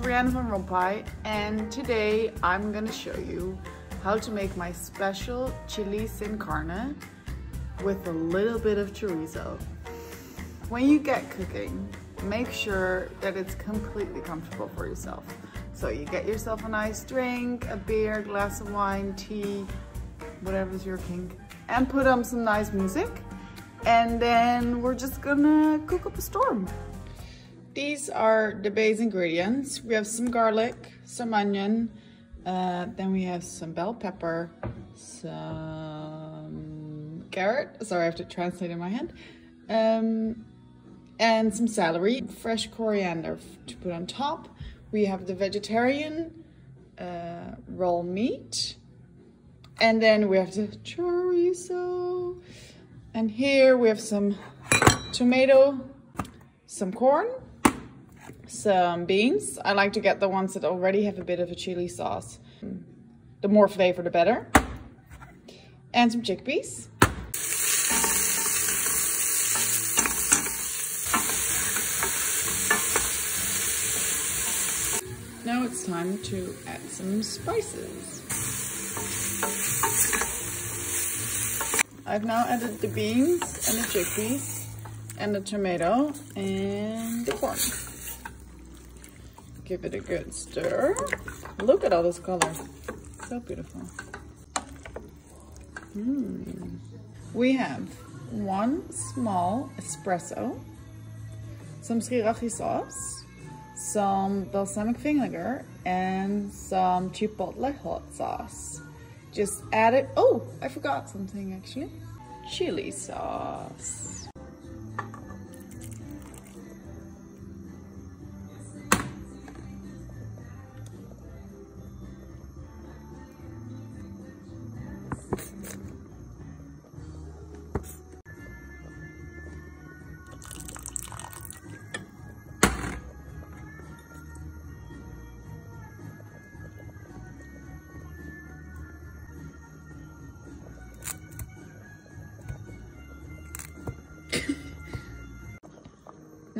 Rianne van Rompaey and today I'm gonna show you how to make my special chili sin carne with a little bit of chorizo. When you get cooking, make sure that it's completely comfortable for yourself. So you get yourself a nice drink, a beer, glass of wine, tea, whatever's your kink, and put on some nice music. And then we're just gonna cook up a storm. These are the base ingredients. We have some garlic, some onion, uh, then we have some bell pepper, some carrot, sorry I have to translate in my hand. um, and some celery, fresh coriander to put on top. We have the vegetarian uh, raw meat, and then we have the chorizo. And here we have some tomato, some corn, some beans. I like to get the ones that already have a bit of a chili sauce. The more flavor, the better. And some chickpeas. Now it's time to add some spices. I've now added the beans and the chickpeas and the tomato and the corn. Give it a good stir. Look at all this color. So beautiful. Mm. We have one small espresso, some sriracha sauce, some balsamic vinegar, and some chipotle hot sauce. Just add it. Oh, I forgot something actually. Chili sauce.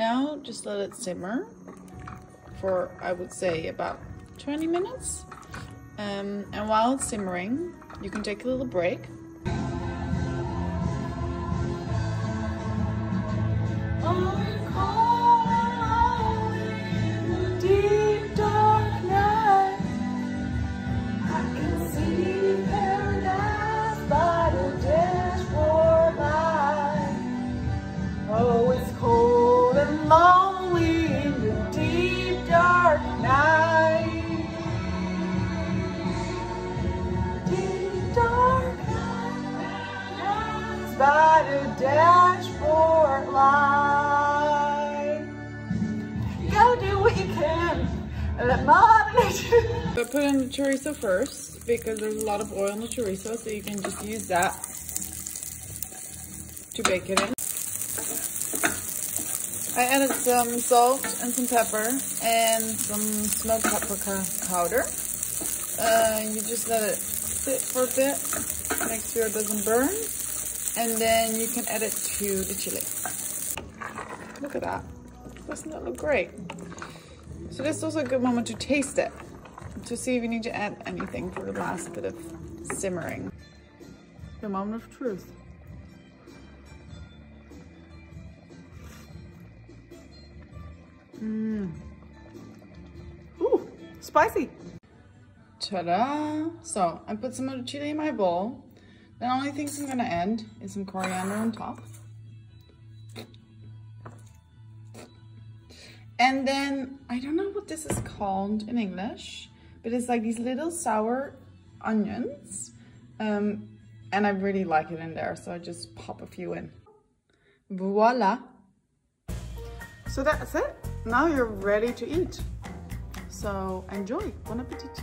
Now just let it simmer for I would say about 20 minutes. Um, and while it's simmering, you can take a little break by But put in the chorizo first because there's a lot of oil in the chorizo, so you can just use that to bake it in. I added some salt and some pepper and some smoked paprika powder. Uh, you just let it sit for a bit, make sure it doesn't burn and then you can add it to the chili. Look at that. Doesn't that look great? So this is also a good moment to taste it, to see if you need to add anything for the last bit of simmering. The moment of truth. Mmm. Ooh, spicy. Ta-da! So I put some chili in my bowl the only things I'm gonna add is some coriander on top. And then, I don't know what this is called in English, but it's like these little sour onions. Um, and I really like it in there, so I just pop a few in. Voila. So that's it. Now you're ready to eat. So enjoy. Bon appetit.